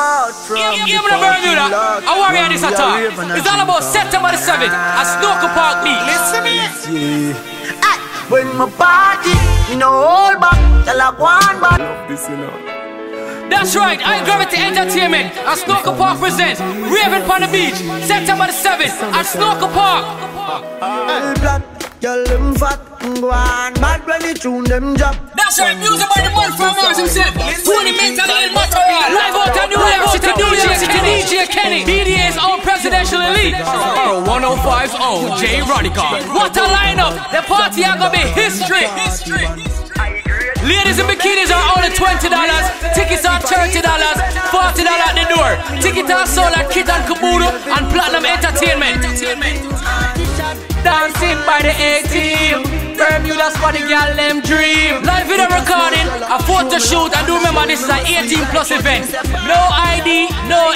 out from Give the me the Bermuda. I worry this at are all. It's all about. September the 7th at Snorkel Park Beach. Listen me. When my party, me no hold back. Tell a one back. That's right, High Gravity Entertainment at Snorkel Park presents Ravin on the Beach, September the 7th at Snorkel Park. Girl them fat. Go on bad when they tune them drop. That's right, music by the man from Mars himself, Tony Mental and Material. Live out elite, or 105's own J Radical. What a lineup! The party are gonna be history. history. Ladies in bikinis are only $20. Tickets are $30. $40 at the door. Tickets are sold at Kit and Kabudo and Platinum Entertainment. Dancing by the 18 Bermuda's for the girl them dream Live video recording, a photo shoot And do remember this is an 18 plus event No ID, no